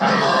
Get in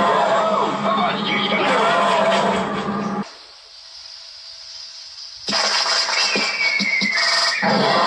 Ball!